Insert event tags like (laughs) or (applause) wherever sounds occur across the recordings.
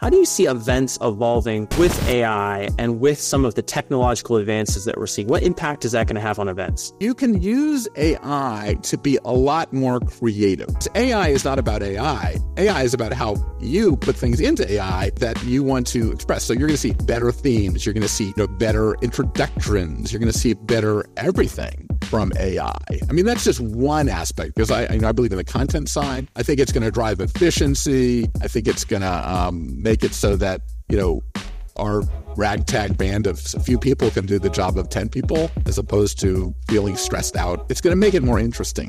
How do you see events evolving with AI and with some of the technological advances that we're seeing? What impact is that going to have on events? You can use AI to be a lot more creative. AI is not about AI. AI is about how you put things into AI that you want to express. So you're going to see better themes. You're going to see you know, better introductions. You're going to see better everything from AI. I mean, that's just one aspect because I, you know, I believe in the content side. I think it's going to drive efficiency. I think it's going to um, make it so that, you know, our ragtag band of a few people can do the job of 10 people as opposed to feeling stressed out. It's going to make it more interesting.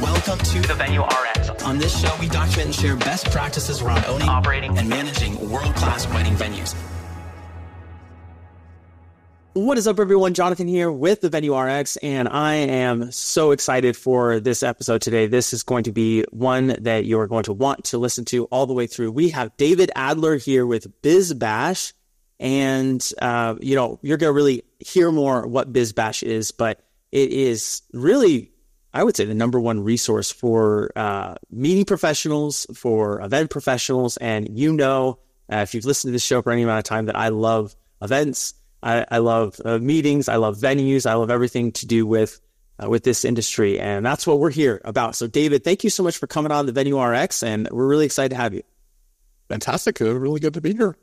Welcome to the Venue RX. On this show, we document and share best practices around owning, operating, and managing world class wedding venues. What is up, everyone? Jonathan here with the Venue RX, and I am so excited for this episode today. This is going to be one that you are going to want to listen to all the way through. We have David Adler here with BizBash, and uh, you know you're going to really hear more what BizBash is, but it is really, I would say, the number one resource for uh, meeting professionals, for event professionals, and you know, uh, if you've listened to this show for any amount of time, that I love events. I, I love uh, meetings. I love venues. I love everything to do with uh, with this industry, and that's what we're here about. So, David, thank you so much for coming on the Venue RX, and we're really excited to have you. Fantastic! Really good to be here.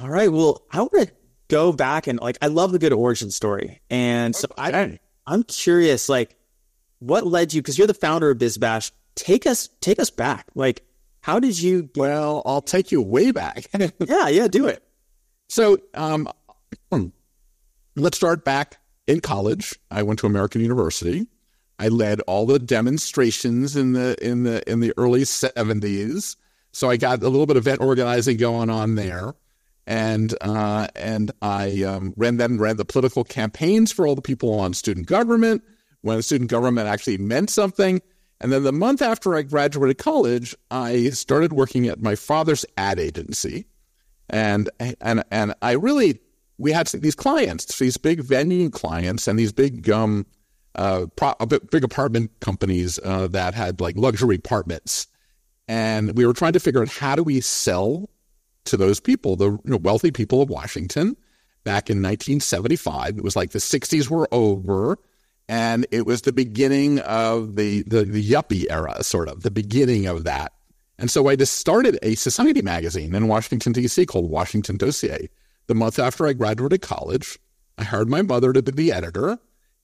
All right. Well, I want to go back and like I love the good origin story, and so. I I'm curious, like, what led you? Because you're the founder of BizBash. Take us take us back. Like, how did you? Well, I'll take you way back. (laughs) yeah, yeah, do it. So, um, (clears throat) let's start back in college. I went to American University. I led all the demonstrations in the in the in the early seventies. So I got a little bit of event organizing going on there, and uh, and I um, ran then ran the political campaigns for all the people on student government when the student government actually meant something. And then the month after I graduated college, I started working at my father's ad agency, and and and I really we had these clients, these big venue clients, and these big um, uh, pro- big apartment companies uh, that had like luxury apartments, and we were trying to figure out how do we sell to those people, the you know, wealthy people of Washington, back in 1975. It was like the 60s were over, and it was the beginning of the the, the yuppie era, sort of the beginning of that. And so I just started a society magazine in Washington D.C. called Washington Dossier the month after I graduated college. I hired my mother to be the editor,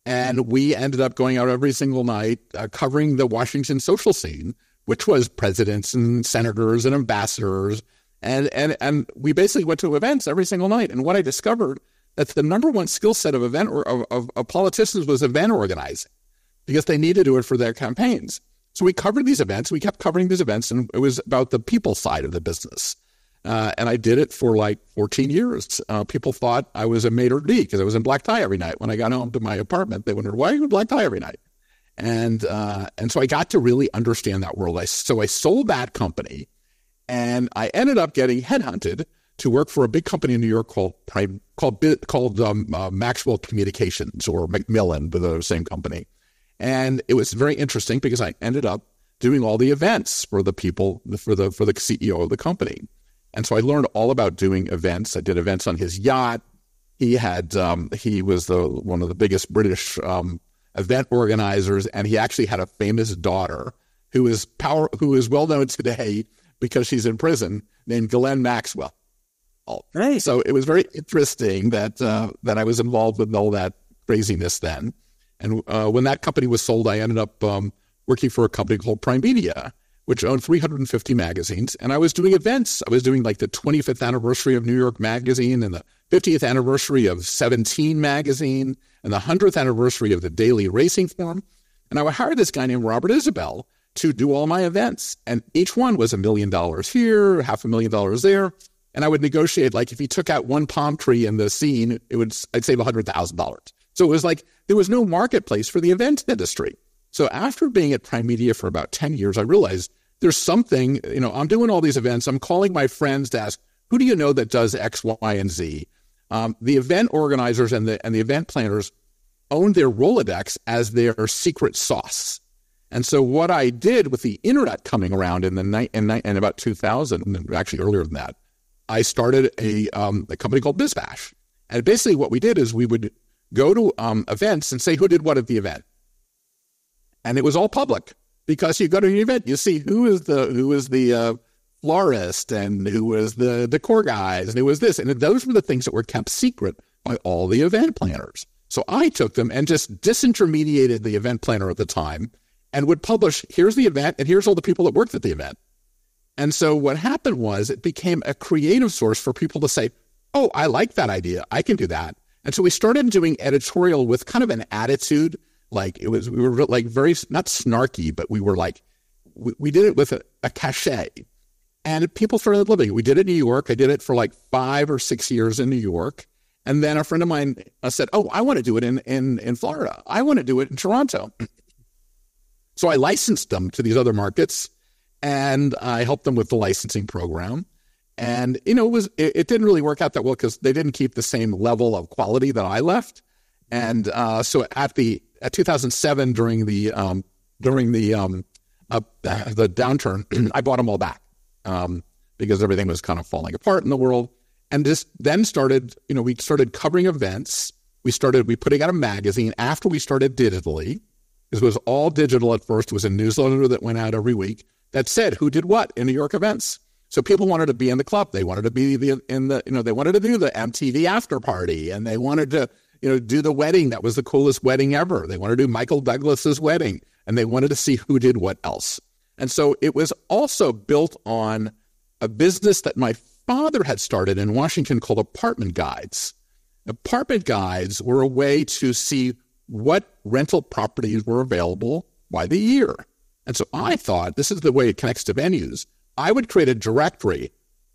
and we ended up going out every single night uh, covering the Washington social scene, which was presidents and senators and ambassadors. And, and, and we basically went to events every single night. And what I discovered that the number one skill set of event or of, of, of politicians was event organizing because they needed to do it for their campaigns. So we covered these events. We kept covering these events, and it was about the people side of the business. Uh, and I did it for like 14 years. Uh, people thought I was a maitre d' because I was in black tie every night. When I got home to my apartment, they wondered, why are you in black tie every night? And, uh, and so I got to really understand that world. I, so I sold that company and I ended up getting headhunted to work for a big company in New York called called called um, uh, Maxwell Communications or Macmillan, but the same company. And it was very interesting because I ended up doing all the events for the people for the for the CEO of the company. And so I learned all about doing events. I did events on his yacht. He had um, he was the one of the biggest British um, event organizers, and he actually had a famous daughter who is power who is well known today because she's in prison, named Ghislaine Maxwell. Right. So it was very interesting that uh, that I was involved with all that craziness then. And uh, when that company was sold, I ended up um, working for a company called Prime Media, which owned 350 magazines. And I was doing events. I was doing like the 25th anniversary of New York Magazine and the 50th anniversary of 17 Magazine and the 100th anniversary of the Daily Racing Form. And I would hire this guy named Robert Isabell to do all my events. And each one was a million dollars here, half a million dollars there. And I would negotiate, like, if he took out one palm tree in the scene, it would, I'd save $100,000. So it was like there was no marketplace for the event industry. So after being at Prime Media for about 10 years, I realized there's something, you know, I'm doing all these events. I'm calling my friends to ask, who do you know that does X, Y, and Z? Um, the event organizers and the and the event planners, own their Rolodex as their secret sauce. And so what I did with the internet coming around in the night in, in about 2000, actually earlier than that, I started a, um, a company called BizBash. And basically what we did is we would go to um, events and say who did what at the event. And it was all public because you go to an event, you see who is the who is the uh, florist and who was the decor guys and who was this. And those were the things that were kept secret by all the event planners. So I took them and just disintermediated the event planner at the time and would publish here's the event and here's all the people that worked at the event. And so what happened was it became a creative source for people to say, oh, I like that idea. I can do that. And so we started doing editorial with kind of an attitude. Like it was, we were like very, not snarky, but we were like, we, we did it with a, a cachet. And people started living. We did it in New York. I did it for like five or six years in New York. And then a friend of mine uh, said, Oh, I want to do it in, in, in Florida. I want to do it in Toronto. (clears throat) so I licensed them to these other markets and I helped them with the licensing program. And, you know, it was, it, it didn't really work out that well because they didn't keep the same level of quality that I left. And uh, so at the, at 2007 during the, um, during the, um, uh, the downturn, (clears throat) I bought them all back um, because everything was kind of falling apart in the world and just then started, you know, we started covering events. We started, we putting out a magazine after we started digitally. It was all digital at first. It was a newsletter that went out every week that said who did what in New York events. So people wanted to be in the club. They wanted to be the, in the, you know, they wanted to do the MTV after party and they wanted to, you know, do the wedding. That was the coolest wedding ever. They wanted to do Michael Douglas's wedding and they wanted to see who did what else. And so it was also built on a business that my father had started in Washington called apartment guides. Apartment guides were a way to see what rental properties were available by the year. And so I thought this is the way it connects to venues. I would create a directory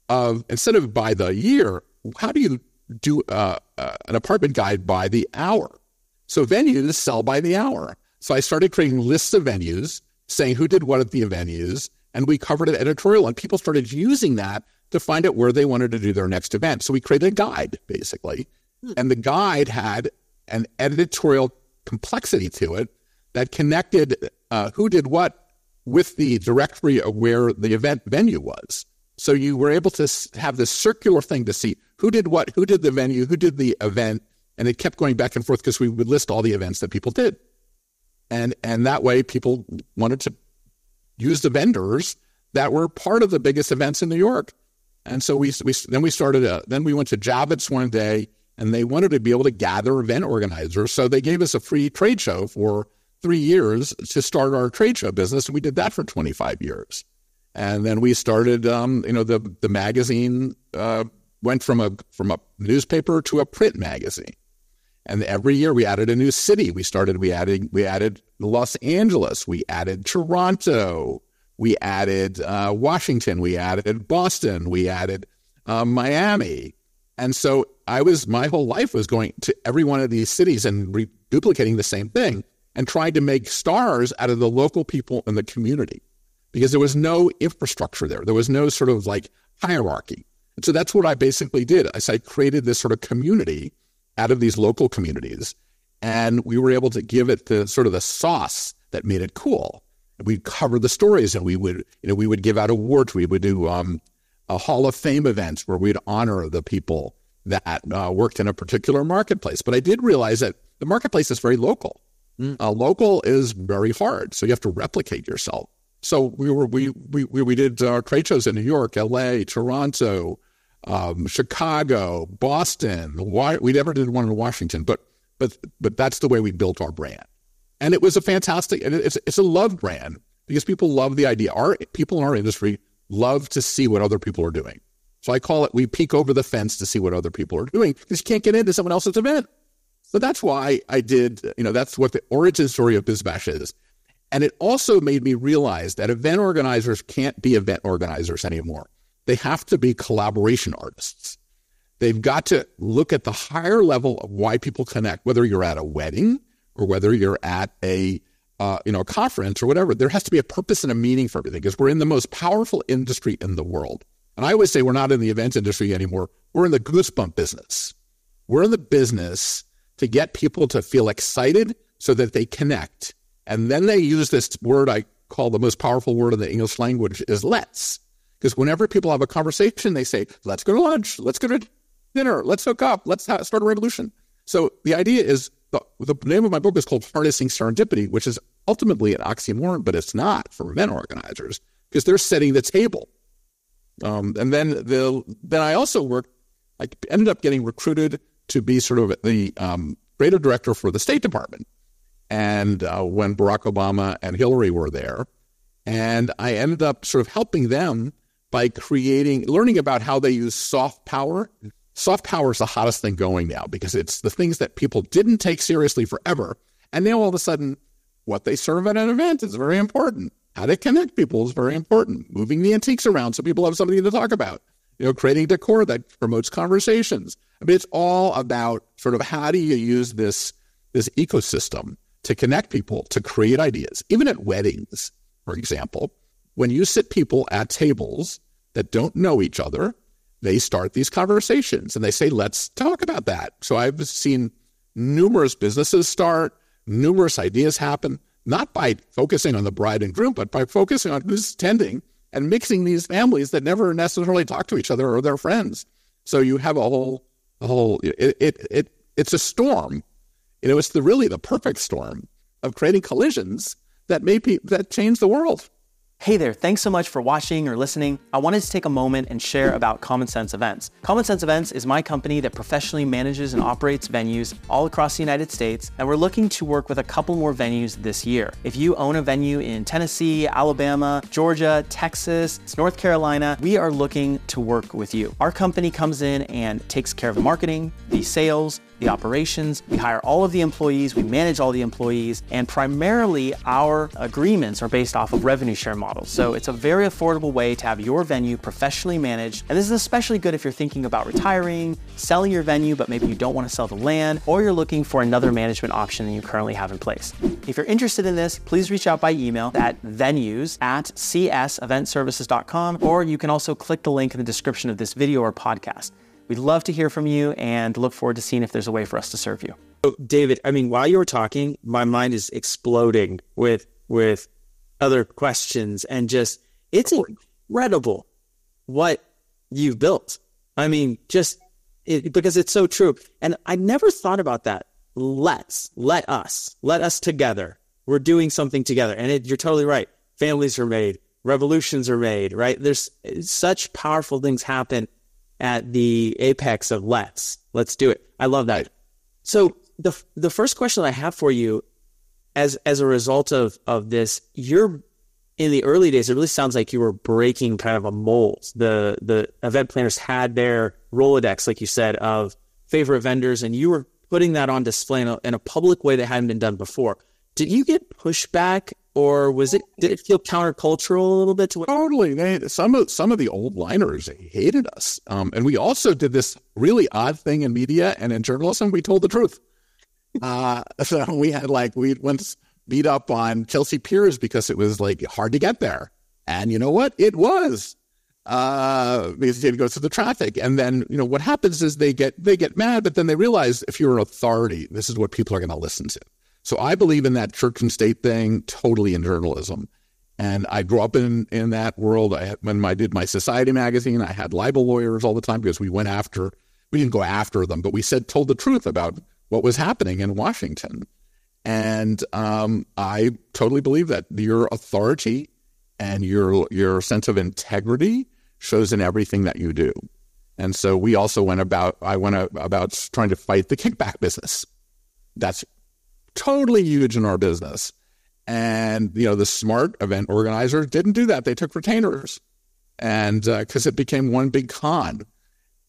of instead of by the year, how do you do uh, uh, an apartment guide by the hour? So venues sell by the hour. So I started creating lists of venues saying who did what at the venues, and we covered an editorial, and people started using that to find out where they wanted to do their next event. So we created a guide, basically. Hmm. And the guide had an editorial complexity to it that connected uh, who did what with the directory of where the event venue was. So you were able to have this circular thing to see who did what, who did the venue, who did the event, and it kept going back and forth because we would list all the events that people did. And and that way people wanted to use the vendors that were part of the biggest events in New York. And so we, we then we started a, then we went to Javits one day and they wanted to be able to gather event organizers. So they gave us a free trade show for three years to start our trade show business. And we did that for 25 years. And then we started, um, you know, the, the magazine uh, went from a, from a newspaper to a print magazine. And every year we added a new city. We started, we added, we added Los Angeles, we added Toronto, we added uh, Washington, we added Boston, we added uh, Miami. And so I was, my whole life was going to every one of these cities and re- duplicating the same thing and tried to make stars out of the local people in the community because there was no infrastructure there. There was no sort of like hierarchy. And so that's what I basically did. I, created this sort of community out of these local communities and we were able to give it the sort of the sauce that made it cool we'd cover the stories and we would, you know, we would give out awards. We would do um, a Hall of Fame events where we'd honor the people that uh, worked in a particular marketplace. But I did realize that the marketplace is very local. Uh, local is very hard, so you have to replicate yourself. So we were we we we did our trade shows in New York, L.A., Toronto, um, Chicago, Boston. Why, We never did one in Washington, but but but that's the way we built our brand. And it was a fantastic, and it's, it's a love brand because people love the idea. Our people in our industry love to see what other people are doing. So I call it, we peek over the fence to see what other people are doing because you can't get into someone else's event. So that's why I did, you know, that's what the origin story of BizBash is. And it also made me realize that event organizers can't be event organizers anymore. They have to be collaboration artists. They've got to look at the higher level of why people connect, whether you're at a wedding, or whether you're at a uh, you know a conference or whatever, there has to be a purpose and a meaning for everything because we're in the most powerful industry in the world. And I always say we're not in the event industry anymore. We're in the goosebump business. We're in the business to get people to feel excited so that they connect. And then they use this word I call the most powerful word in the English language is let's. Because whenever people have a conversation, they say, let's go to lunch, let's go to dinner, let's hook up, let's ha- start a revolution. So the idea is the, the name of my book is called Harnessing Serendipity, which is ultimately an oxymoron, but it's not for event organizers because they're setting the table. Um, and then the then I also worked. I ended up getting recruited to be sort of the um, creative director for the State Department, and uh, when Barack Obama and Hillary were there, and I ended up sort of helping them by creating, learning about how they use soft power. Soft power is the hottest thing going now because it's the things that people didn't take seriously forever, and now all of a sudden, what they serve at an event is very important. How to connect people is very important. Moving the antiques around so people have something to talk about. You know, creating decor that promotes conversations. I mean, it's all about sort of how do you use this this ecosystem to connect people, to create ideas. Even at weddings, for example, when you sit people at tables that don't know each other, they start these conversations and they say, let's talk about that. So I've seen numerous businesses start, numerous ideas happen not by focusing on the bride and groom, but by focusing on who's attending and mixing these families that never necessarily talk to each other or their friends. So you have a whole, a whole, it, it, it it's a storm. You know, it's the really the perfect storm of creating collisions that may be, that change the world. Hey there, thanks so much for watching or listening. I wanted to take a moment and share about Common Sense Events. Common Sense Events is my company that professionally manages and operates venues all across the United States, and we're looking to work with a couple more venues this year. If you own a venue in Tennessee, Alabama, Georgia, Texas, North Carolina, we are looking to work with you. Our company comes in and takes care of the marketing, the sales, the operations, we hire all of the employees, we manage all the employees, and primarily our agreements are based off of revenue share models. So it's a very affordable way to have your venue professionally managed. And this is especially good if you're thinking about retiring, selling your venue, but maybe you don't want to sell the land, or you're looking for another management option than you currently have in place. If you're interested in this, please reach out by email at venues at cseventservices.com, or you can also click the link in the description of this video or podcast. We'd love to hear from you and look forward to seeing if there's a way for us to serve you. So, David, I mean, while you were talking, my mind is exploding with with other questions and just it's incredible what you've built. I mean, just it, because it's so true. And I never thought about that. Let's let us let us together. We're doing something together, and it, you're totally right. Families are made, revolutions are made. Right? There's such powerful things happen at the apex of let's let's do it. I love that. So the the first question I have for you, as as a result of of this, you're in the early days. It really sounds like you were breaking kind of a mold. The the event planners had their rolodex, like you said, of favorite vendors, and you were putting that on display in a, in a public way that hadn't been done before. Did you get pushback or was it did it feel countercultural a little bit to what totally. They, some of some of the old liners hated us. Um, and we also did this really odd thing in media and in journalism. We told the truth. (laughs) Uh, so we had like we went beat up on chelsea piers because it was like hard to get there. And you know what? It was. Uh, because you had to go through the traffic. And then you know what happens is they get they get mad but then they realize if you're an authority this is what people are going to listen to so I believe in that church and state thing totally in journalism. And I grew up in, in that world. I when I did my society magazine, I had libel lawyers all the time because we went after, we didn't go after them, but we said, told the truth about what was happening in Washington. And um, I totally believe that your authority and your your sense of integrity shows in everything that you do. And so we also went about I went about trying to fight the kickback business. That's totally huge in our business. And, you know, the smart event organizer didn't do that. They took retainers and because uh, it became one big con.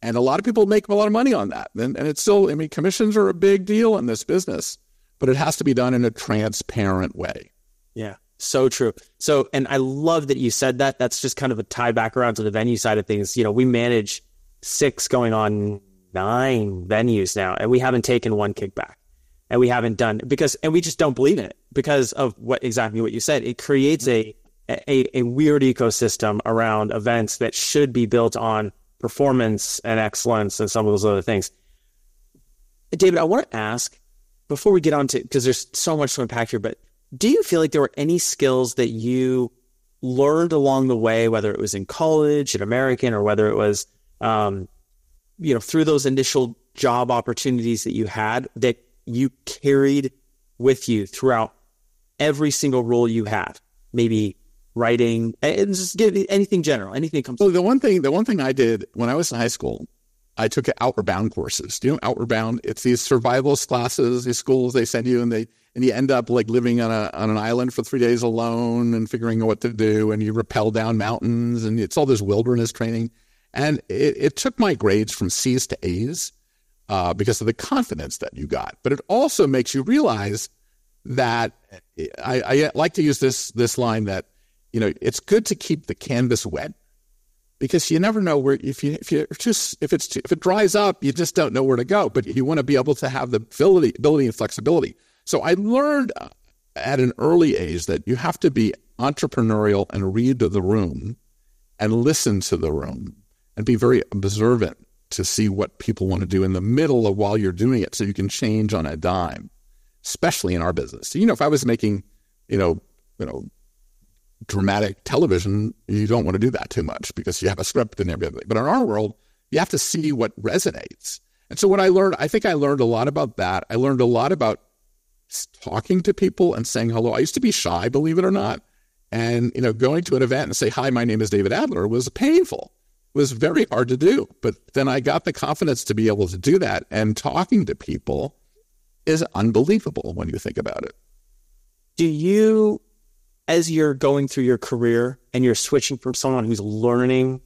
And a lot of people make a lot of money on that. And, and it's still, I mean, commissions are a big deal in this business, but it has to be done in a transparent way. Yeah, so true. So, and I love that you said that. That's just kind of a tie back around to the venue side of things. You know, we manage six going on nine venues now, and we haven't taken one kickback and we haven't done because and we just don't believe in it because of what exactly what you said. It creates a a, a weird ecosystem around events that should be built on performance and excellence and some of those other things. David, I want to ask before we get on to because there's so much to unpack here, but do you feel like there were any skills that you learned along the way, whether it was in college at American or whether it was, um, you know, through those initial job opportunities that you had that you carried with you throughout every single role you have? Maybe writing, and just give anything general, anything comes. So the one thing, the one thing I did when I was in high school, I took Outward Bound courses. Do you know Outward Bound? It's these survivalist classes, these schools they send you, and they and you end up like living on a on an island for three days alone and figuring out what to do, and you rappel down mountains, and it's all this wilderness training. And it, it took my grades from C's to A's uh, because of the confidence that you got. But it also makes you realize that I, I like to use this this line that you know it's good to keep the canvas wet because you never know where if you if you just if it's if it dries up you just don't know where to go but you want to be able to have the ability ability and flexibility so i learned uh, at an early age that you have to be entrepreneurial and read the room and listen to the room and be very observant to see what people want to do in the middle of while you're doing it so you can change on a dime especially in our business so, you know if i was making you know you know dramatic television, you don't want to do that too much because you have a script and everything. But in our world, you have to see what resonates. And so what I learned, I think I learned a lot about that. I learned a lot about talking to people and saying hello. I used to be shy, believe it or not. And, you know, going to an event and say, hi, my name is David Adler was painful. Was very hard to do. But then I got the confidence to be able to do that. And talking to people is unbelievable when you think about it. Do you as you're going through your career and you're switching from someone who's learning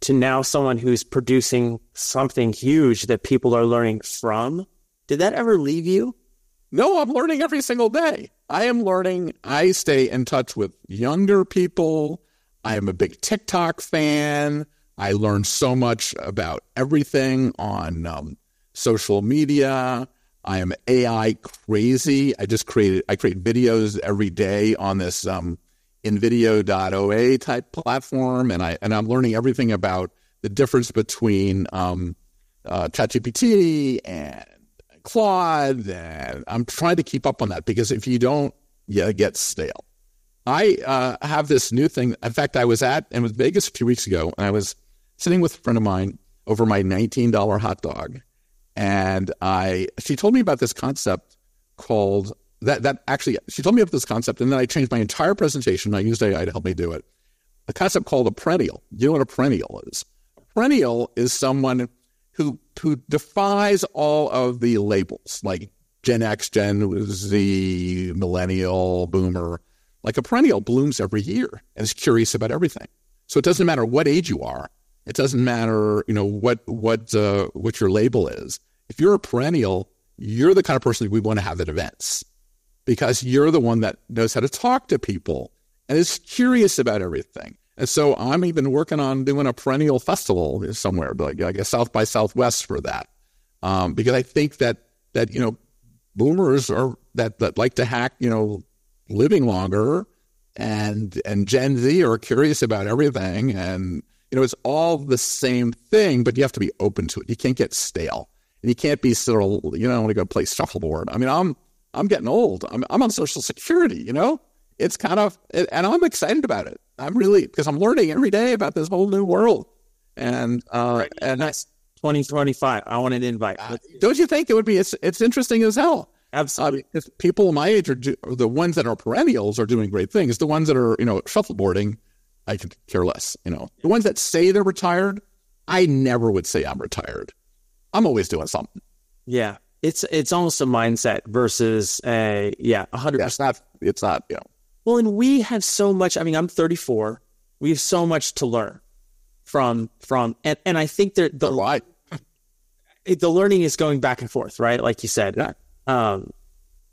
to now someone who's producing something huge that people are learning from, did that ever leave you? No, I'm learning every single day. I am learning. I stay in touch with younger people. I am a big TikTok fan. I learn so much about everything on um, social media. I am AI crazy. I just created, I create videos every day on this um, InVideo.ai type platform, and I and I'm learning everything about the difference between um, uh, ChatGPT and Claude, and I'm trying to keep up on that because if you don't, you get stale. I uh, have this new thing. In fact, I was at in Vegas a few weeks ago, and I was sitting with a friend of mine over my $19 hot dog and I she told me about this concept called that that actually she told me about this concept and then I changed my entire presentation. I used AI to help me do it. A concept called a perennial. You know what a perennial is? A perennial is someone who who defies all of the labels like Gen X, Gen Z, millennial, boomer. Like a perennial blooms every year and is curious about everything. So it doesn't matter what age you are. It doesn't matter, you know, what what uh, what your label is. If you're a perennial, you're the kind of person we want to have at events because you're the one that knows how to talk to people and is curious about everything. And so I'm even working on doing a perennial festival somewhere, like I guess South by Southwest for that, um, because I think that that you know boomers are that that like to hack, you know, living longer, and and Gen Z are curious about everything, and you know, it's all the same thing, but you have to be open to it. You can't get stale. And you can't be sort of, you know, I want to go play shuffleboard. I mean, I'm I'm getting old. I'm I'm on Social Security, you know? It's kind of and I'm excited about it. I'm really because I'm learning every day about this whole new world. And uh right. and that's 2025. I want an invite. Uh, don't you think it would be it's it's interesting as hell? Absolutely. Uh, if people my age are, do, the ones that are perennials are doing great things. The ones that are, you know, shuffleboarding I could care less. You know, the ones that say they're retired, I never would say I'm retired. I'm always doing something. Yeah, it's it's almost a mindset versus a yeah, hundred yeah, It's not. It's not. You know. Well, and we have so much. I mean, I'm 34. We have so much to learn from from, and and I think that the (laughs) the learning is going back and forth, right? Like you said. Yeah. Um,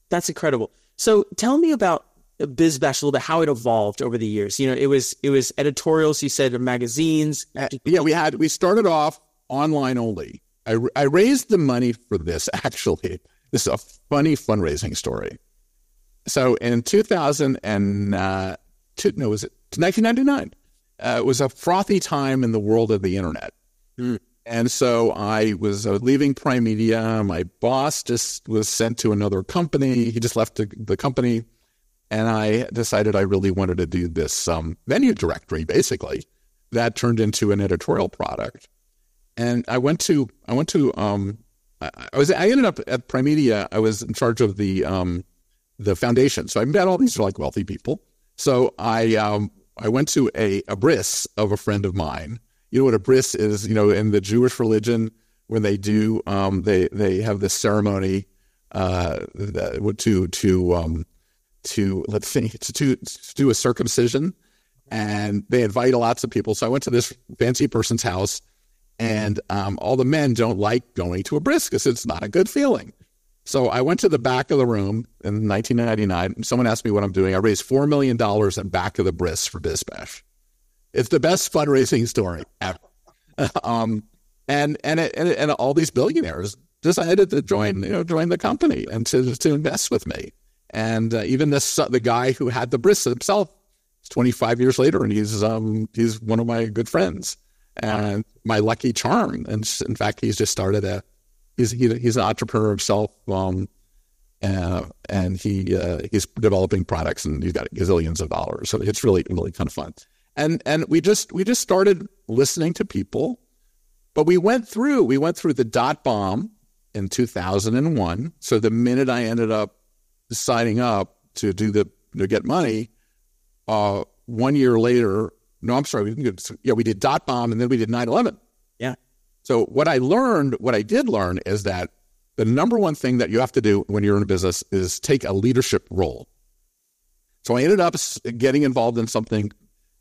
that's incredible. So tell me about BizBash a little bit, how it evolved over the years. You know, it was it was editorials. You said magazines. Uh, yeah, we had we started off online only. I I raised the money for this (laughs) actually. This is a funny fundraising story. So in 2000 and uh, two, no, was it 1999? Uh, it was a frothy time in the world of the internet, mm. And so I was uh, leaving Prime Media. My boss just was sent to another company. He just left the, the company. And I decided I really wanted to do this um, venue directory, basically. That turned into an editorial product. And I went to, I went to, um, I, was, I ended up at Prime Media. I was in charge of the, um, the foundation. So I met all these are like wealthy people. So I, um, I went to a, a bris of a friend of mine you know what a bris is? You know, in the Jewish religion, when they do, um, they they have this ceremony uh, to to um, to let's see to, to, to do a circumcision, and they invite lots of people. So I went to this fancy person's house, and um, all the men don't like going to a bris because it's not a good feeling. So I went to the back of the room in 1999. Someone asked me what I'm doing. I raised $4 million in back of the bris for BizBash. It's the best fundraising story ever. (laughs) um, and and, it, and and all these billionaires decided to join you know join the company and to to invest with me. And uh, even this the guy who had the bris himself, 25 years later, and he's um he's one of my good friends and my lucky charm. And in fact, he's just started a he's he, he's an entrepreneur himself. Um, uh, and he uh, he's developing products and he's got gazillions of dollars. So it's really really kind of fun and and we just we just started listening to people but we went through we went through the dot bomb in 2001 so the minute i ended up signing up to do the to get money uh, one year later no i'm sorry we did, yeah we did dot bomb and then we did 9-11 yeah. So what i learned what i did learn is that the number one thing that you have to do when you're in a business is take a leadership role. So i ended up getting involved in something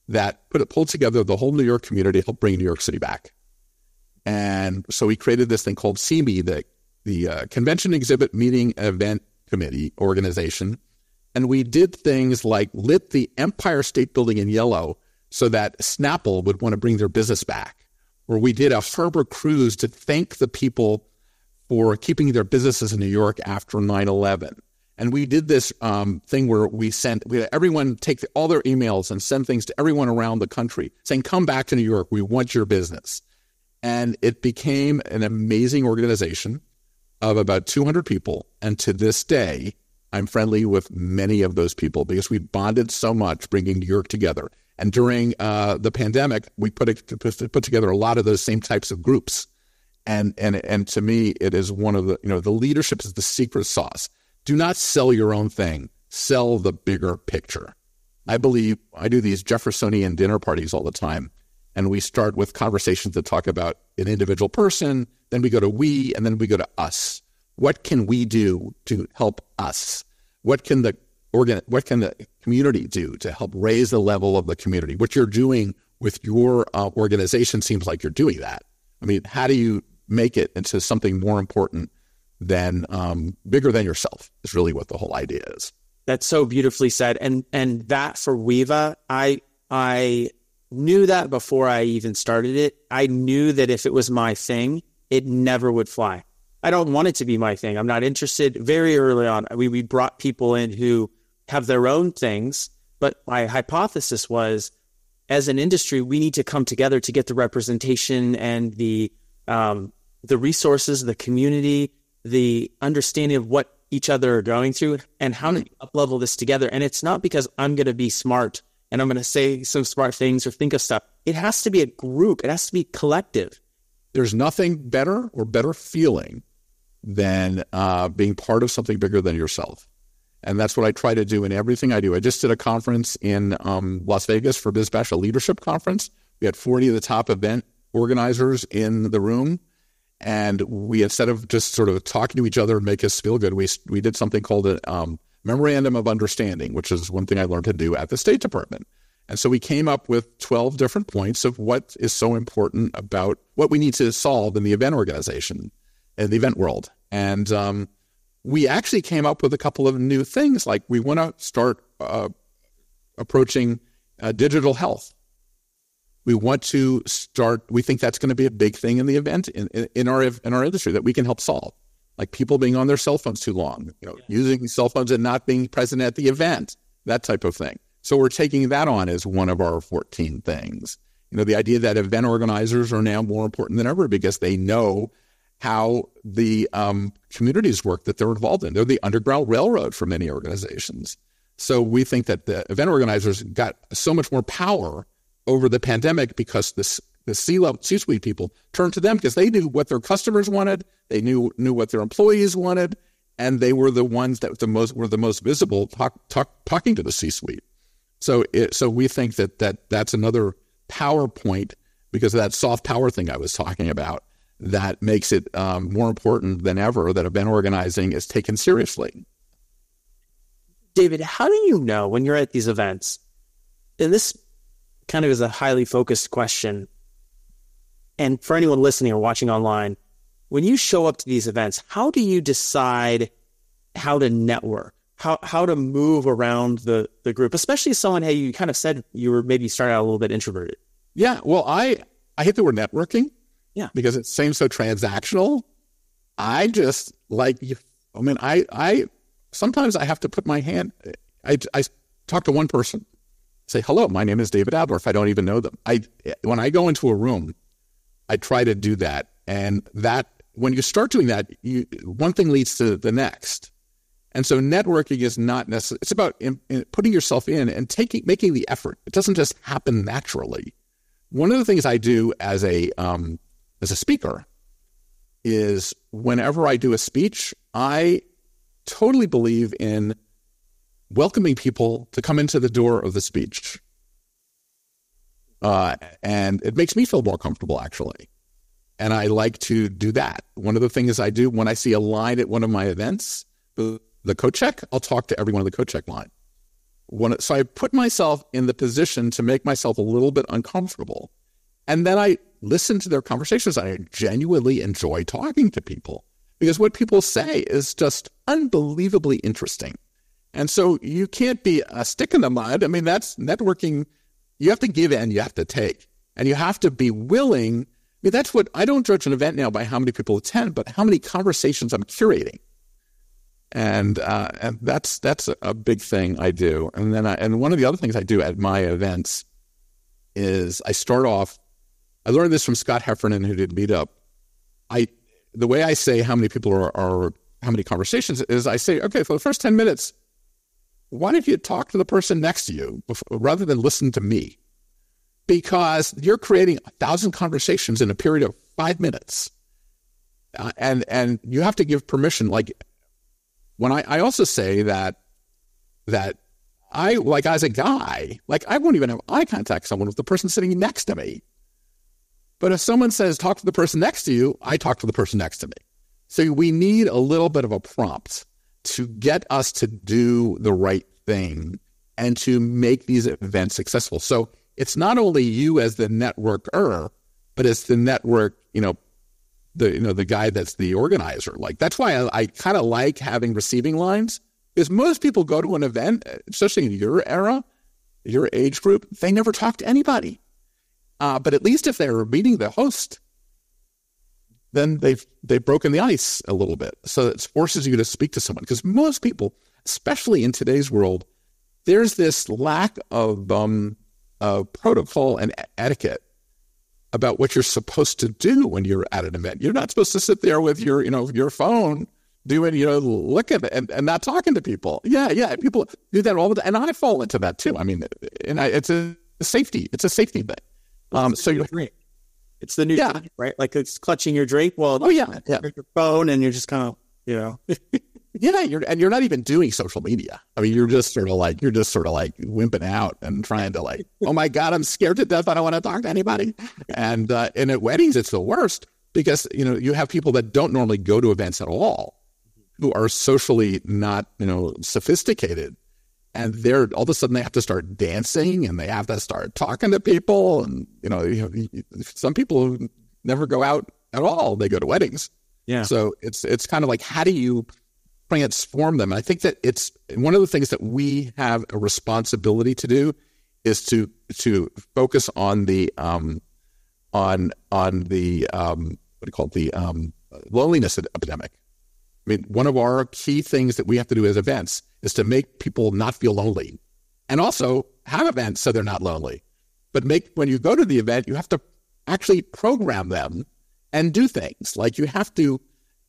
that put it pulled together the whole New York community, helped bring New York City back. And so we created this thing called CME, the the uh, Convention Exhibit Meeting Event Committee organization, and we did things like lit the Empire State Building in yellow so that Snapple would want to bring their business back. Or we did a harbor cruise to thank the people for keeping their businesses in New York after 9 11. And we did this um, thing where we sent we had everyone take the, all their emails and send things to everyone around the country saying, "Come back to New York. We want your business." And it became an amazing organization of about 200 people. And to this day, I'm friendly with many of those people because we bonded so much bringing New York together. And during uh, the pandemic, we put, put together a lot of those same types of groups. And and and to me, it is one of the you know the leadership is the secret sauce do not sell your own thing, sell the bigger picture. I believe I do these Jeffersonian dinner parties all the time. And we start with conversations that talk about an individual person, then we go to we, and then we go to us. What can we do to help us? What can the organ, what can the community do to help raise the level of the community? What you're doing with your uh, organization seems like you're doing that. I mean, how do you make it into something more important than um, bigger than yourself is really what the whole idea is. That's so beautifully said. And and that for Weava, I I knew that before I even started it. I knew that if it was my thing, it never would fly. I don't want it to be my thing. I'm not interested. Very early on, we we brought people in who have their own things, but my hypothesis was as an industry, we need to come together to get the representation and the um, the resources, the community, the understanding of what each other are going through and how to uplevel this together. And it's not because I'm going to be smart and I'm going to say some smart things or think of stuff. It has to be a group. It has to be collective. There's nothing better or better feeling than uh, being part of something bigger than yourself. And that's what I try to do in everything I do. I just did a conference in um, Las Vegas for BizBash, a leadership conference. We had 40 of the top event organizers in the room. And we, instead of just sort of talking to each other and make us feel good, we, we did something called a um, memorandum of understanding, which is one thing I learned to do at the State Department. And so we came up with 12 different points of what is so important about what we need to solve in the event organization, in the event world. And um, we actually came up with a couple of new things, like we want to start uh, approaching uh, digital health we want to start. We think that's going to be a big thing in the event in, in, in our in our industry that we can help solve, like people being on their cell phones too long, you know, yeah. using cell phones and not being present at the event, that type of thing. So we're taking that on as one of our 14 things. You know, the idea that event organizers are now more important than ever because they know how the um, communities work that they're involved in. They're the underground railroad for many organizations. So we think that the event organizers got so much more power over the pandemic because this the C level C suite people turned to them because they knew what their customers wanted, they knew knew what their employees wanted, and they were the ones that the most were the most visible talk, talk, talking to the C suite. So it, so we think that that that's another power point because of that soft power thing I was talking about that makes it um, more important than ever that event organizing is taken seriously. David, how do you know when you're at these events? And this kind of is a highly focused question. And for anyone listening or watching online, when you show up to these events, how do you decide how to network? How how to move around the the group, especially someone, hey, you kind of said you were maybe starting out a little bit introverted. Yeah, well, I I hate the word networking. Yeah, because it seems so transactional. I just like I mean, I I sometimes I have to put my hand. I I talk to one person, say hello, my name is David Adler. If I don't even know them, I when I go into a room, I try to do that, and that when you start doing that, you, one thing leads to the next. And so networking is not necessary. It's about in, in putting yourself in and taking, making the effort. It doesn't just happen naturally. One of the things I do as a, um, as a speaker is whenever I do a speech, I totally believe in welcoming people to come into the door of the speech. Uh, and it makes me feel more comfortable, actually. And I like to do that. One of the things I do when I see a line at one of my events, the, coat check, I'll talk to everyone on the coat check line. When, so I put myself in the position to make myself a little bit uncomfortable. And then I listen to their conversations. I genuinely enjoy talking to people because what people say is just unbelievably interesting. And so you can't be a stick in the mud. I mean, that's networking. You have to give and you have to take. And you have to be willing I mean, that's what I don't judge an event now by how many people attend, but how many conversations I'm curating. And uh, and that's that's a, big thing I do. And then I, and one of the other things I do at my events is I start off. I learned this from Scott Heiferman, who did Meetup. I the way I say how many people are, are how many conversations is I say, okay, for the first ten minutes, why don't you talk to the person next to you before, rather than listen to me? because you're creating a thousand conversations in a period of five minutes. Uh, and and you have to give permission. Like when I, I also say that that I like as a guy, like I won't even have eye contact someone with the person sitting next to me. But if someone says talk to the person next to you, I talk to the person next to me. So we need a little bit of a prompt to get us to do the right thing and to make these events successful. So it's not only you as the networker, but it's the network, you know, the you know the guy that's the organizer. Like that's why I, I kind of like having receiving lines, because most people go to an event, especially in your era, your age group, they never talk to anybody. Uh, but at least if they're meeting the host, then they've they've broken the ice a little bit. So it forces you to speak to someone because most people, especially in today's world, there's this lack of um, uh, protocol and etiquette about what you're supposed to do when you're at an event. You're not supposed to sit there with your, you know, your phone doing, you know, looking and, and not talking to people. Yeah, yeah. People do that all the time. And I fall into that too. I mean, and I, it's a safety, it's a safety thing. Um, so you drink. It's the new yeah. Drink, right? Like it's clutching your drink. Well, oh yeah, yeah. Your phone and you're just kind of, you know. (laughs) Yeah, you're and you're not even doing social media. I mean, you're just sort of like you're just sort of like wimping out and trying to like, oh my god, I'm scared to death. I don't want to talk to anybody. And uh, and at weddings, it's the worst because you know you have people that don't normally go to events at all, who are socially not you know sophisticated, and they're all of a sudden they have to start dancing and they have to start talking to people, and you know, you know some people never go out at all. They go to weddings. Yeah. So it's it's kind of like how do you transform them. I think that it's one of the things that we have a responsibility to do is to to focus on the um, on on the um, what do you call it the um, loneliness epidemic. I mean, one of our key things that we have to do as events is to make people not feel lonely, and also have events so they're not lonely. But make when you go to the event, you have to actually program them and do things like you have to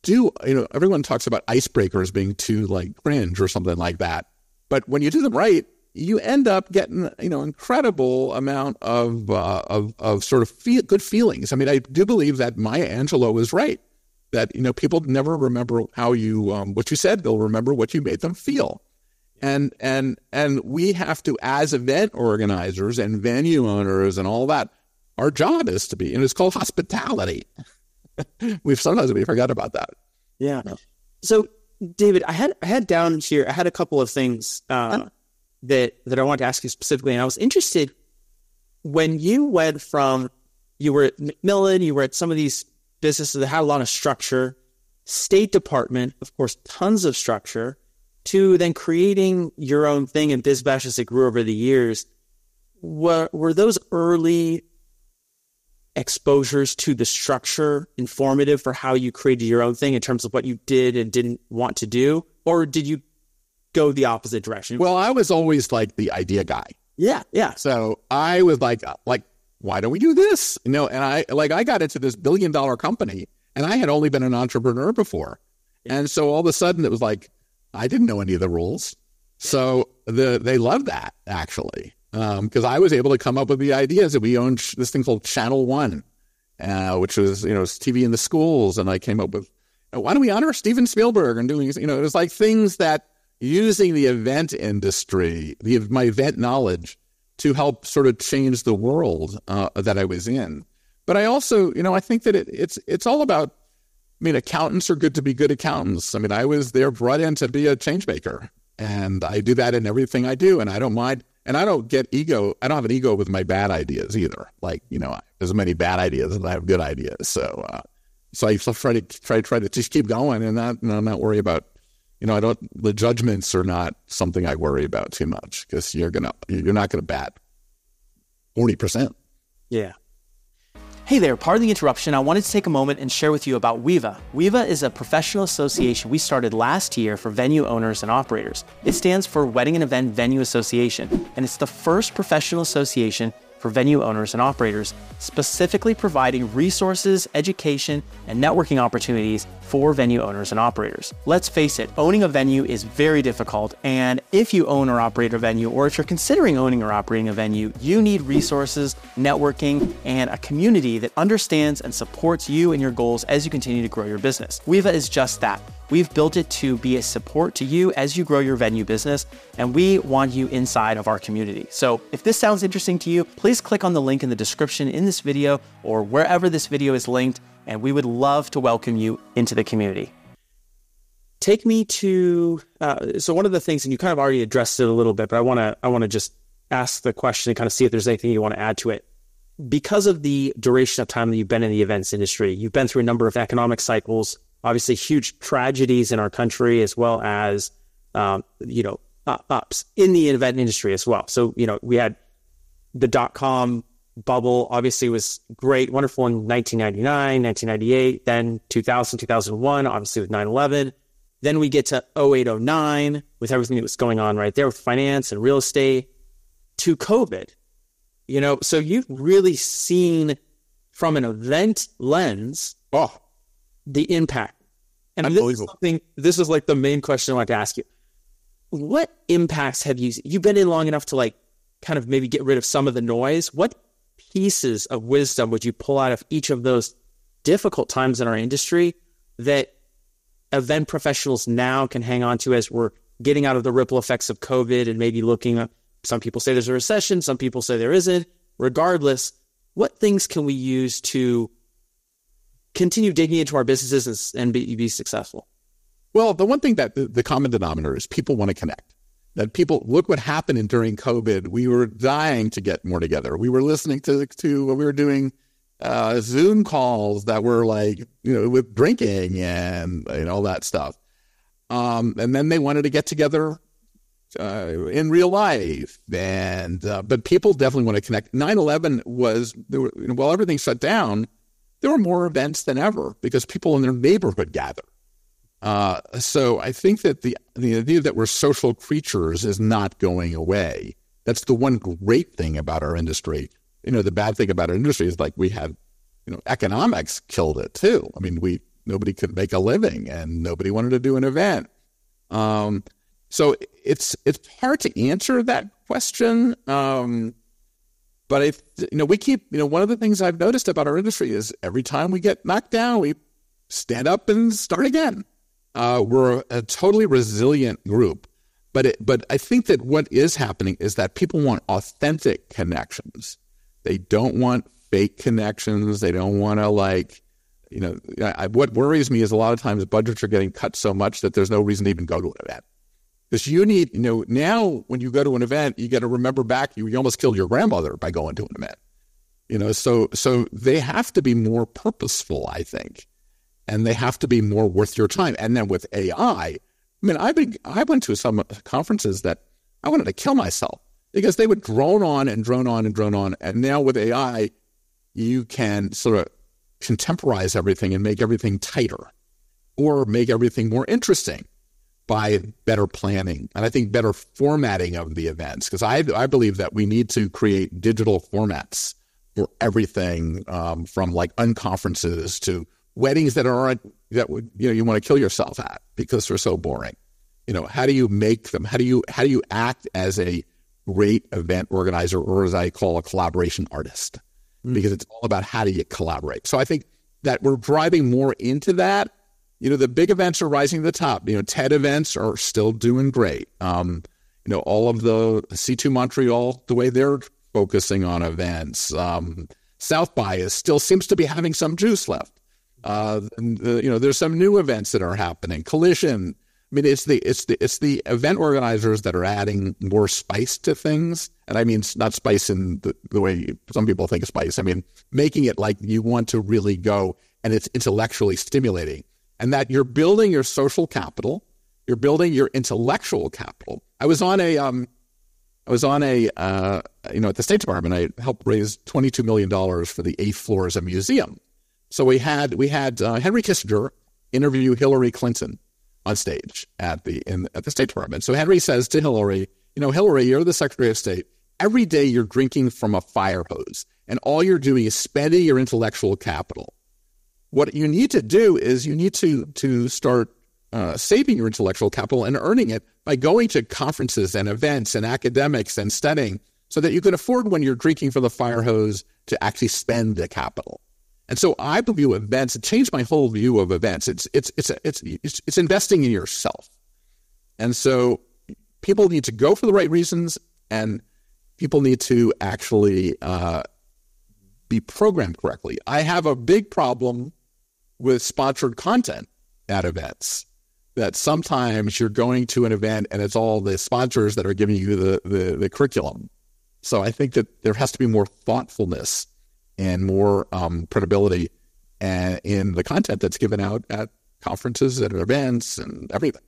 do. You know, everyone talks about icebreakers being too like cringe or something like that. But when you do them right, you end up getting you know incredible amount of uh, of of sort of feel, good feelings. I mean, I do believe that Maya Angelou was right that you know people never remember how you um, what you said; they'll remember what you made them feel. And and and we have to, as event organizers and venue owners and all that, our job is to be, and it's called hospitality. (laughs) We've sometimes we forgot about that. Yeah. So, David, I had I had down here. I had a couple of things uh, that that I wanted to ask you specifically, and I was interested when you went from you were at Macmillan, you were at some of these businesses that had a lot of structure, State Department, of course, tons of structure, to then creating your own thing in BizBash as it grew over the years. Were, were those early exposures to the structure informative for how you created your own thing in terms of what you did and didn't want to do? Or did you go the opposite direction? Well, I was always like the idea guy. Yeah, yeah. So I was like, uh, like, why don't we do this? You know, and I like I got into this billion dollar company and I had only been an entrepreneur before. And so all of a sudden it was like I didn't know any of the rules. So the they loved that actually because um, I was able to come up with the ideas that we owned this thing called Channel One, uh, which was you know TV in the schools, and I came up with why don't we honor Steven Spielberg and doing you know it was like things that using the event industry, the my event knowledge to help sort of change the world uh, that I was in. But I also, you know, I think that it, it's it's all about. I mean, accountants are good to be good accountants. I mean, I was there brought in to be a change maker, and I do that in everything I do, and I don't mind. And I don't get ego. I don't have an ego with my bad ideas either. Like you know, there's many bad ideas and I have good ideas. So, uh, so I try to try to try to just keep going and not you not worry about you know, I don't, the judgments are not something I worry about too much because you're to, you're not to bat 40%. Yeah. Hey there, pardon the interruption. I wanted to take a moment and share with you about WEVA. WEVA is a professional association we started last year for venue owners and operators. It stands for Wedding and Event Venue Association, and it's the first professional association for venue owners and operators, specifically providing resources, education, and networking opportunities for venue owners and operators. Let's face it, owning a venue is very difficult, and if you own or operate a venue, or if you're considering owning or operating a venue, you need resources, networking, and a community that understands and supports you and your goals as you continue to grow your business. WEVA is just that. We've built it to be a support to you as you grow your venue business, and we want you inside of our community. So if this sounds interesting to you, please click on the link in the description in this video or wherever this video is linked, and we would love to welcome you into the community. Take me to uh, so one of the things, and you kind of already addressed it a little bit, but I want to I want to just ask the question and kind of see if there's anything you want to add to it. Because of the duration of time that you've been in the events industry, you've been through a number of economic cycles, obviously huge tragedies in our country as well as um, you know ups in the event industry as well. So you know we had the dot com bubble obviously was great, wonderful in 1999, 1998, then 2000, 2001, obviously with 9/11. Then we get to 08, 09 with everything that was going on right there with finance and real estate to COVID. You know, so you've really seen from an event lens oh the impact. And this is something this is like the main question I want to ask you. What impacts have you you've been in long enough to like kind of maybe get rid of some of the noise? What pieces of wisdom would you pull out of each of those difficult times in our industry that event professionals now can hang on to as we're getting out of the ripple effects of COVID and maybe looking at some people say there's a recession, some people say there isn't. Regardless, what things can we use to continue digging into our businesses and, be, be successful? Well, the one thing that the, the common denominator is people want to connect. That people look what happened during COVID. We were dying to get more together. We were listening to to what we were doing uh, Zoom calls that were like you know with drinking and and all that stuff. Um, and then they wanted to get together uh, in real life. And uh, but people definitely want to connect. 9/11 was were, while everything shut down, there were more events than ever because people in their neighborhood gather. Uh, so I think that the the idea that we're social creatures is not going away. That's the one great thing about our industry. you know, the bad thing about our industry is like we had, you know, economics killed it too. I mean, we nobody could make a living and nobody wanted to do an event. Um, so it's it's hard to answer that question. Um, but if you know, we keep you know one of the things I've noticed about our industry is every time we get knocked down, we stand up and start again. Uh, we're a, totally resilient group. But it, but I think that what is happening is that people want authentic connections. They don't want fake connections. They don't want to like, you know, I, what worries me is a lot of times budgets are getting cut so much that there's no reason to even go to an event. Because you need, you know, now when you go to an event, you got to remember back you, you almost killed your grandmother by going to an event. You know, so so they have to be more purposeful, I think, and they have to be more worth your time. And then with AI, I mean, I been, I went to some conferences that I wanted to kill myself because they would drone on and drone on and drone on, and now with AI, you can sort of contemporize everything and make everything tighter, or make everything more interesting by better planning and I think better formatting of the events. Because I, I believe that we need to create digital formats for everything um, from like unconferences to weddings that aren't that would you know you want to kill yourself at because they're so boring. You know, how do you make them? How do you how do you act as a great event organizer or as I call a collaboration artist? Mm. Because it's all about how do you collaborate. So I think that we're driving more into that you know, the big events are rising to the top. You know, TED events are still doing great. Um, you know, all of the C2 Montreal, the way they're focusing on events. Um, South by is still seems to be having some juice left. Uh, and, uh, you know, there's some new events that are happening. Collision. I mean, it's the it's the it's the event organizers that are adding more spice to things, and I mean it's not spice in the, the way some people think of spice. I mean making it like you want to really go, and it's intellectually stimulating and that you're building your social capital, you're building your intellectual capital. I was on a, um, I was on a, uh, you know, at the State Department. I helped raise twenty-two million dollars for the eighth floor as a museum. So we had we had uh, Henry Kissinger interview Hillary Clinton on stage at the in at the State Department. So Henry says to Hillary, you know, Hillary, you're the Secretary of State. Every day you're drinking from a fire hose, and all you're doing is spending your intellectual capital. What you need to do is you need to to start uh, saving your intellectual capital and earning it by going to conferences and events and academics and studying, so that you can afford when you're drinking from the fire hose to actually spend the capital. And so I view events. It changed my whole view of events. It's it's it's it's it's, it's investing in yourself. And so people need to go for the right reasons, and people need to actually uh, be programmed correctly. I have a big problem with sponsored content at events. That sometimes you're going to an event and it's all the sponsors that are giving you the, the, the curriculum. So I think that there has to be more thoughtfulness and more um, credibility uh, in the content that's given out at conferences and events and everything.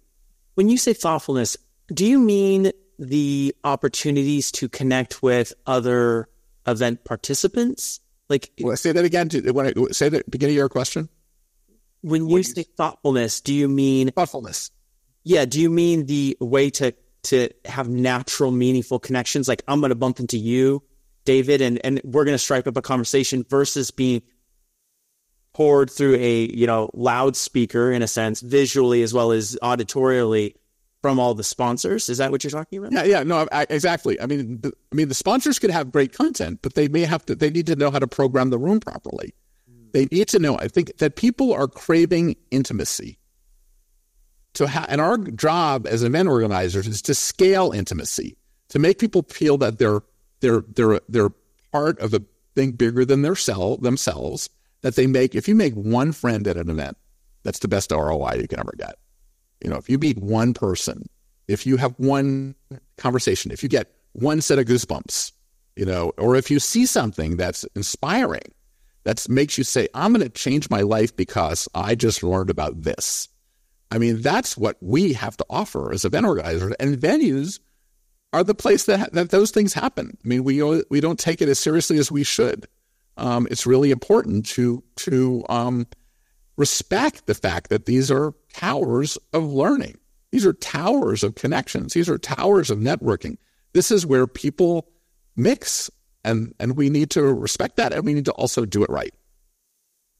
When you say thoughtfulness, do you mean the opportunities to connect with other event participants? Like, well, say that again. To, when I, say the beginning of your question. When you say thoughtfulness, do you mean thoughtfulness? Yeah. Do you mean the way to to have natural, meaningful connections? Like I'm going to bump into you, David, and and we're going to strike up a conversation versus being poured through a you know loudspeaker in a sense, visually as well as auditorially from all the sponsors. Is that what you're talking about? Yeah, yeah, no, I, exactly. I mean, the, I mean, the sponsors could have great content, but they may have to. They need to know how to program the room properly. They need to know. I think that people are craving intimacy. So, ha- and our job as event organizers is to scale intimacy, to make people feel that they're they're they're they're part of a thing bigger than their cell themselves. That they make. If you make one friend at an event, that's the best ROI you can ever get. You know, if you meet one person, if you have one conversation, if you get one set of goosebumps, you know, or if you see something that's inspiring, that makes you say, I'm going to change my life because I just learned about this. I mean, that's what we have to offer as event organizers, and venues are the place that that those things happen. I mean, we we don't take it as seriously as we should. Um, it's really important to to um, respect the fact that these are towers of learning. These are towers of connections. These are towers of networking. This is where people mix and and we need to respect that, and we need to also do it right.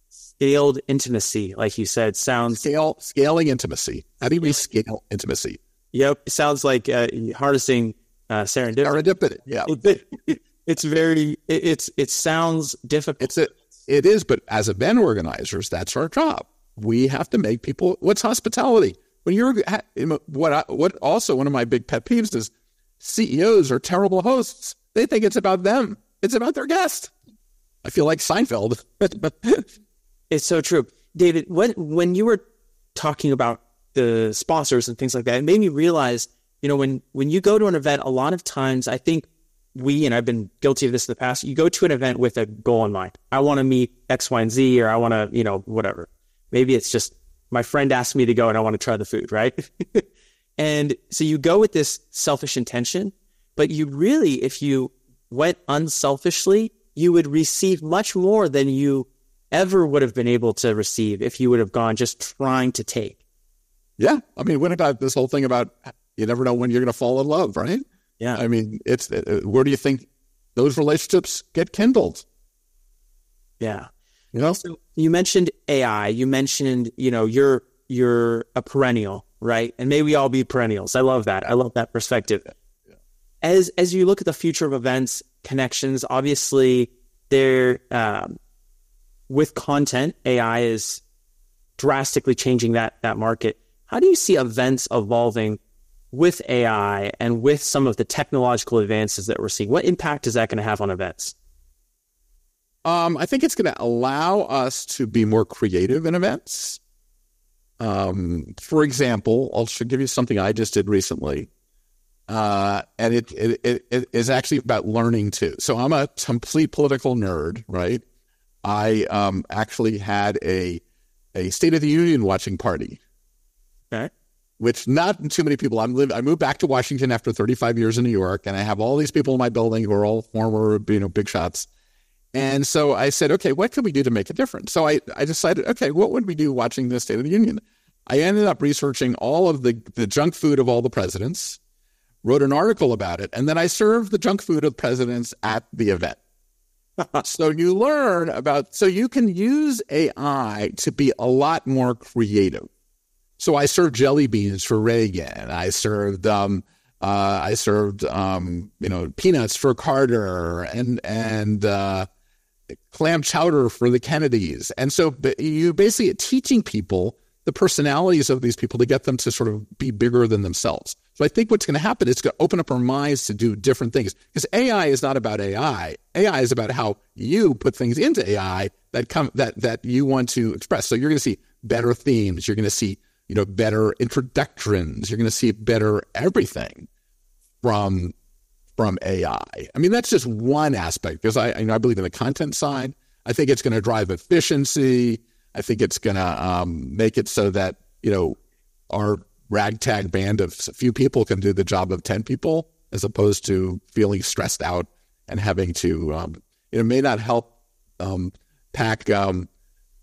Scaled intimacy, like you said, sounds scale scaling intimacy. How do we scale intimacy? Yep, it sounds like uh, harnessing uh, serendipity. Serendipity, yeah. It, it's very. It, it's it sounds difficult. It's a, it is, but as event organizers, that's our job. We have to make people. What's hospitality? When you're what I, what also one of my big pet peeves is CEOs are terrible hosts. They think it's about them. It's about their guest. I feel like Seinfeld. (laughs) it's so true, David. When when you were talking about the sponsors and things like that, it made me realize, you know, when when you go to an event, a lot of times I think we and I've been guilty of this in the past. You go to an event with a goal in mind. I want to meet X, Y, and Z, or I want to, you know, whatever. Maybe it's just my friend asked me to go and I want to try the food, right? (laughs) and so you go with this selfish intention, but you really, if you went unselfishly, you would receive much more than you ever would have been able to receive if you would have gone just trying to take. Yeah. I mean, what about this whole thing about you never know when you're going to fall in love, right? Yeah. I mean, it's uh, where do you think those relationships get kindled? Yeah. You know, so you mentioned AI. You mentioned, you know, you're you're a perennial, right? And may we all be perennials. I love that. I love that perspective. As as you look at the future of events, connections, obviously, there um, with content, AI is drastically changing that that market. How do you see events evolving with AI and with some of the technological advances that we're seeing? What impact is that going to have on events? Um, I think it's going to allow us to be more creative in events. Um, for example, I'll give you something I just did recently. Uh, and it, it, it, is actually about learning too. So I'm a complete political nerd, right? I um, actually had a a State of the Union watching party. Okay. Which not too many people. I'm live. I moved back to Washington after 35 years in New York, and I have all these people in my building who are all former, you know, big shots. And so I said, okay, what can we do to make a difference? So I, I decided, okay, what would we do watching the State of the Union? I ended up researching all of the, the junk food of all the presidents, wrote an article about it, and then I served the junk food of presidents at the event. (laughs) so you learn about, so you can use AI to be a lot more creative. So I served jelly beans for Reagan. I served, um, uh, I served, um, you know, peanuts for Carter, and and uh, clam chowder for the Kennedys. And so you basically teaching people the personalities of these people to get them to sort of be bigger than themselves. So I think what's going to happen is it's going to open up our minds to do different things because AI is not about AI. AI is about how you put things into AI that come that that you want to express. So you're going to see better themes. You're going to see you know better introductions. You're going to see better everything from from AI. I mean, that's just one aspect because I, you know, I believe in the content side. I think it's going to drive efficiency. I think it's going to um, make it so that you know our ragtag band of a few people can do the job of ten people, as opposed to feeling stressed out and having to. Um, it may not help um, pack um,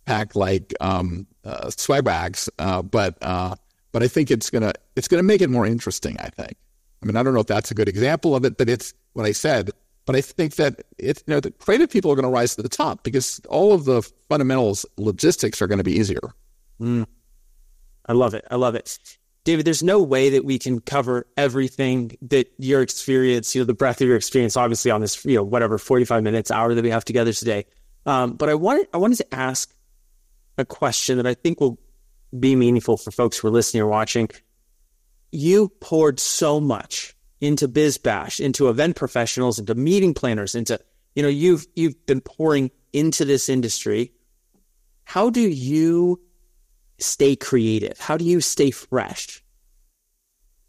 pack like um, uh, swag bags, uh, but uh, but I think it's gonna it's gonna make it more interesting. I think. I mean, I don't know if that's a good example of it, but it's what I said. But I think that it, you know, the creative people are going to rise to the top because all of the fundamentals, logistics are going to be easier. Mm. I love it. I love it. David, there's no way that we can cover everything that your experience, you know, the breadth of your experience, obviously on this, you know, whatever, 45 minutes, hour that we have together today. Um, but I wanted, I wanted to ask a question that I think will be meaningful for folks who are listening or watching you poured so much into BizBash, into event professionals, into meeting planners, into you know you've you've been pouring into this industry. How do you stay creative? How do you stay fresh?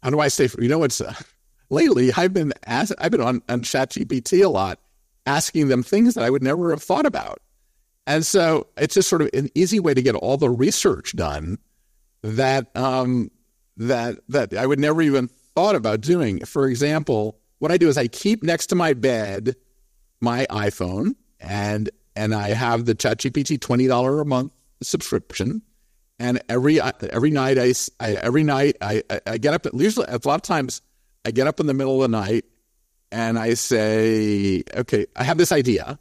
How do I stay? You know, what's uh, (laughs) lately I've been asked, I've been on on ChatGPT a lot, asking them things that I would never have thought about, and so it's just sort of an easy way to get all the research done that um, that that I would never even thought about doing. For example, what I do is I keep next to my bed my iPhone and and I have the ChatGPT twenty dollar a month subscription. And every every night I, I every night I, I, I get up. at Usually, a lot of times I get up in the middle of the night and I say, okay, I have this idea,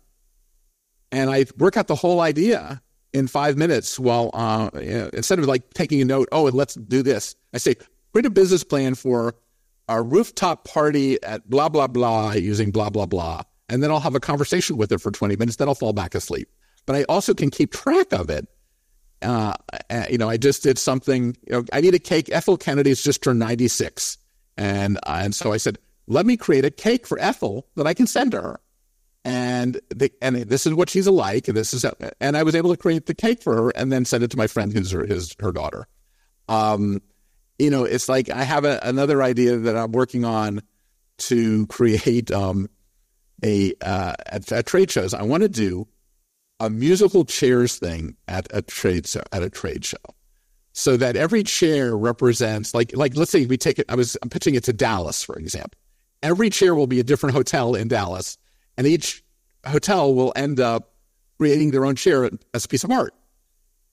and I work out the whole idea in five minutes. While uh, instead of like taking a note, oh, let's do this, I say, create a business plan for a rooftop party at blah blah blah using blah blah blah, and then I'll have a conversation with her for twenty minutes. Then I'll fall back asleep. But I also can keep track of it. Uh, uh you know, I just did something. You know, I need a cake. Ethel Kennedy's just turned ninety six, and uh, and so I said, let me create a cake for Ethel that I can send to her. And the, and this is what she's like. And this is, and I was able to create the cake for her and then send it to my friend who's her, his, her daughter. Um, you know, it's like I have a, another idea that I'm working on to create um, a uh, at, at trade shows. I want to do a musical chairs thing at a trade show at a trade show so that every chair represents like like let's say we take it I was I'm pitching it to Dallas for example every chair will be a different hotel in Dallas, and each hotel will end up creating their own chair as a piece of art.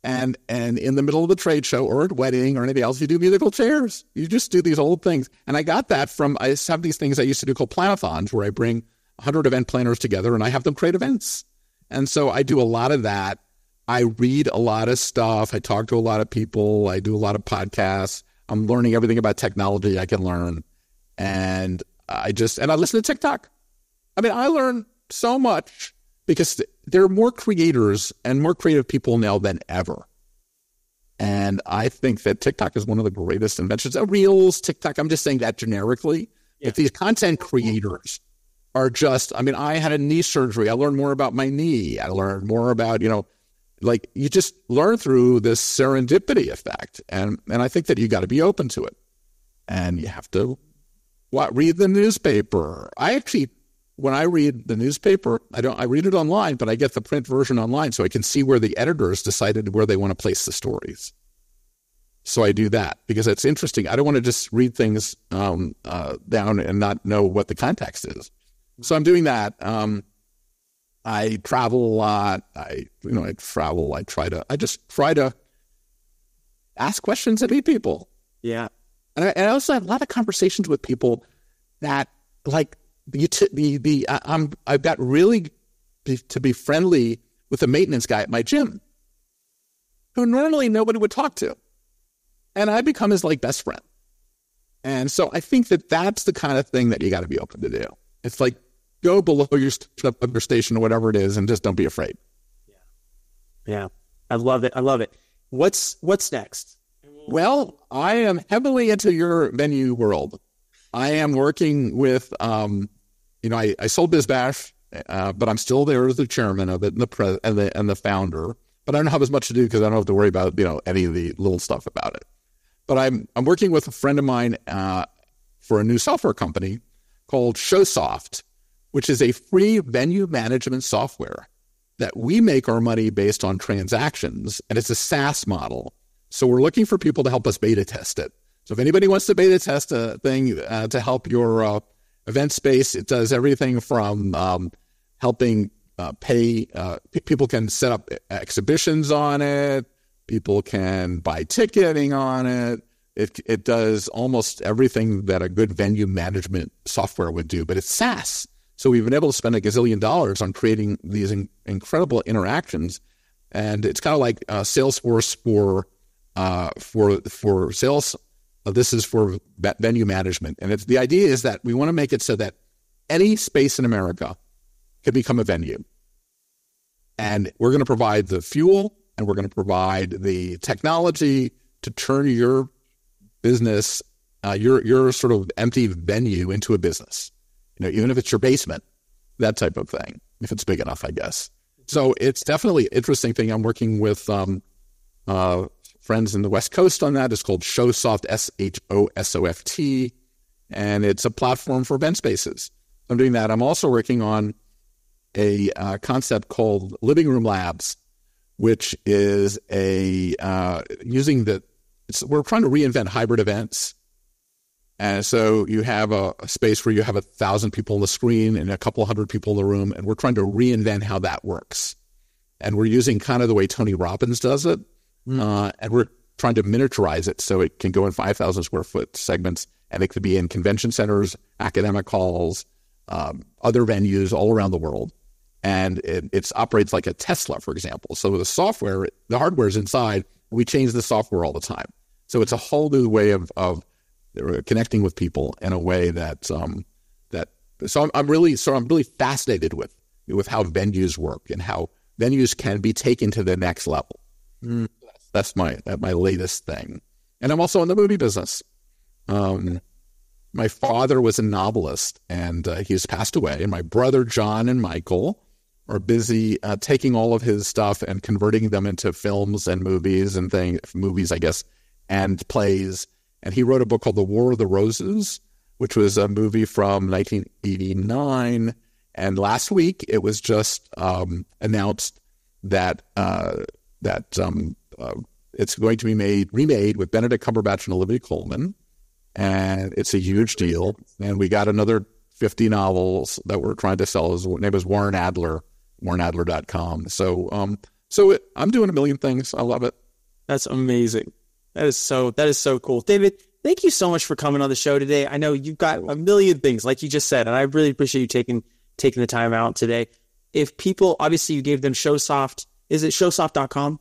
And and in the middle of a trade show or a wedding or anything else, you do musical chairs. You just do these old things. And I got that from I have these things I used to do called planathons, where I bring 100 event planners together and I have them create events. And so I do a lot of that. I read a lot of stuff. I talk to a lot of people. I do a lot of podcasts. I'm learning everything about technology I can learn. And I just, and I listen to TikTok. I mean, I learn so much because there are more creators and more creative people now than ever. And I think that TikTok is one of the greatest inventions. Uh, Reels, TikTok, I'm just saying that generically. Yeah. If these content creators are just, I mean, I had a knee surgery. I learned more about my knee. I learned more about, you know, like you just learn through this serendipity effect. And, and I think that you got to be open to it. And you have to what read the newspaper. I actually when I read the newspaper, I don't I read it online, but I get the print version online so I can see where the editors decided where they want to place the stories. So I do that because it's interesting. I don't want to just read things um, uh, down and not know what the context is. So I'm doing that. Um, I travel a lot. I you know I travel. I try to. I just try to ask questions and meet people. Yeah, and I, and I also have a lot of conversations with people that like the the the I'm I've got really be, to be friendly with the maintenance guy at my gym, who normally nobody would talk to, and I become his like best friend. And so I think that that's the kind of thing that you got to be open to do. It's like go below your, your station or whatever it is, and just don't be afraid. Yeah, yeah, I love it. I love it. What's what's next? Well, I am heavily into your venue world. I am working with, um, you know, I, I sold BizBash, uh, but I'm still there as the chairman of it and the, pre- and the and the founder. But I don't have as much to do because I don't have to worry about you know any of the little stuff about it. But I'm I'm working with a friend of mine uh, for a new software company called ShowSoft, which is a free venue management software that we make our money based on transactions, and it's a SaaS model. So we're looking for people to help us beta test it. So if anybody wants to beta test a thing uh, to help your uh, event space, it does everything from um, helping uh, pay. Uh, people can set up exhibitions on it. People can buy ticketing on it. It it does almost everything that a good venue management software would do, but it's SaaS. So we've been able to spend a gazillion dollars on creating these in- incredible interactions, and it's kind of like uh, Salesforce for uh, for for sales. Uh, this is for venue management, and it's the idea is that we want to make it so that any space in America can become a venue, and we're going to provide the fuel and we're going to provide the technology to turn your business, uh, your your sort of empty venue into a business. You know, even if it's your basement, that type of thing, if it's big enough, I guess. So it's definitely an interesting thing. I'm working with um, uh, friends in the West Coast on that. It's called ShowSoft, S H O S O F T, and it's a platform for event spaces. I'm doing that. I'm also working on a uh, concept called Living Room Labs, which is a uh, using the. we're trying to reinvent hybrid events. And so you have a, a, space where you have a thousand people on the screen and a couple hundred people in the room, and we're trying to reinvent how that works. And we're using kind of the way Tony Robbins does it, Mm. Uh, and we're trying to miniaturize it so it can go in 5,000 square foot segments and it could be in convention centers, academic halls, um, other venues all around the world, and it it's operates like a Tesla, for example. So the software, the hardware is inside. We change the software all the time. So it's a whole new way of of connecting with people in a way that um, that. So I'm, I'm really so I'm really fascinated with with how venues work and how venues can be taken to the next level. Mm. That's my my latest thing, and I'm also in the movie business. Um, my father was a novelist, and uh, he's passed away. And my brother John and Michael are busy uh, taking all of his stuff and converting them into films and movies and things, movies, I guess, and plays. And he wrote a book called The War of the Roses, which was a movie from 1989. And last week, it was just um, announced that uh, that um, uh, it's going to be made remade with Benedict Cumberbatch and Olivia Colman, and it's a huge deal. And we got another 50 novels that we're trying to sell. His name is Warren Adler, warrenadler.com. So, um, so it, I'm doing a million things. I love it. That's amazing. That is so, that is so cool. David, thank you so much for coming on the show today. I know you've got a million things, like you just said, and I really appreciate you taking, taking the time out today. If people, obviously you gave them Showsoft, is it showsoft.com?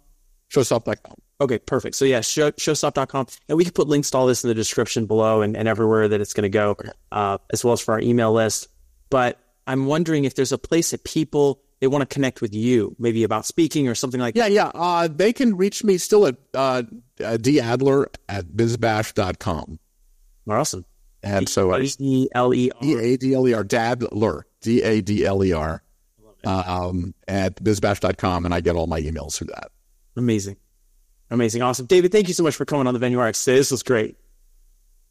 Showsoft.com. Okay, perfect. So yeah, show, showsoft.com. And we can put links to all this in the description below and, and everywhere that it's going to go, uh, as well as for our email list. But I'm wondering if there's a place that people they want to connect with you, maybe about speaking or something like yeah, that. Yeah, yeah. Uh, they can reach me still at uh, dadler at bizbash.com. Awesome. And so uh, D-E-L-E-R. D-A-D-L-E-R, Dadler, D-A-D-L-E-R, um, at bizbash.com. And I get all my emails through that. Amazing. Amazing. Awesome. David, thank you so much for coming on the Venue RX today. This was great.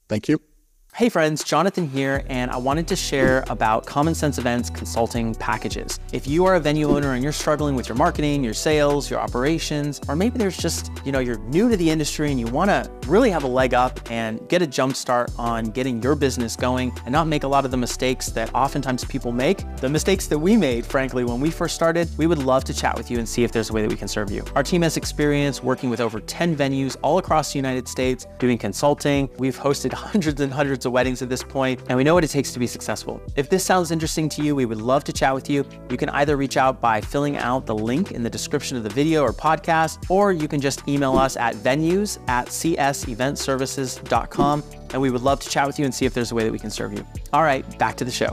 Thank you. Hey friends, Jonathan here, and I wanted to share about Common Sense Events consulting packages. If you are a venue owner and you're struggling with your marketing, your sales, your operations, or maybe there's just, you know, you're new to the industry and you want to really have a leg up and get a jump start on getting your business going and not make a lot of the mistakes that oftentimes people make, the mistakes that we made, frankly, when we first started, we would love to chat with you and see if there's a way that we can serve you. Our team has experience working with over 10 venues all across the United States doing consulting. We've hosted hundreds and hundreds hundreds of weddings at this point, and we know what it takes to be successful. If this sounds interesting to you, we would love to chat with you. You can either reach out by filling out the link in the description of the video or podcast, or you can just email us at venues at cseventservices.com, and we would love to chat with you and see if there's a way that we can serve you. All right, back to the show.